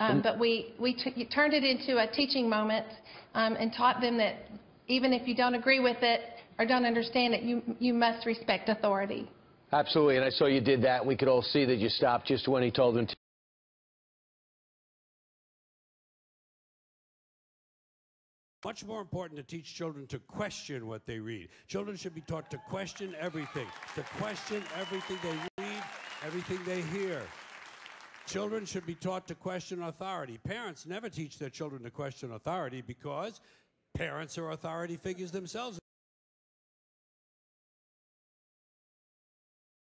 Um, but we, we t- turned it into a teaching moment um, and taught them that even if you don't agree with it or don't understand it, you, you must respect authority. Absolutely, and I saw you did that. We could all see that you stopped just when he told them to. Much more important to teach children to question what they read. Children should be taught to question everything, to question everything they read, everything they hear. Children should be taught to question authority. Parents never teach their children to question authority because parents are authority figures themselves.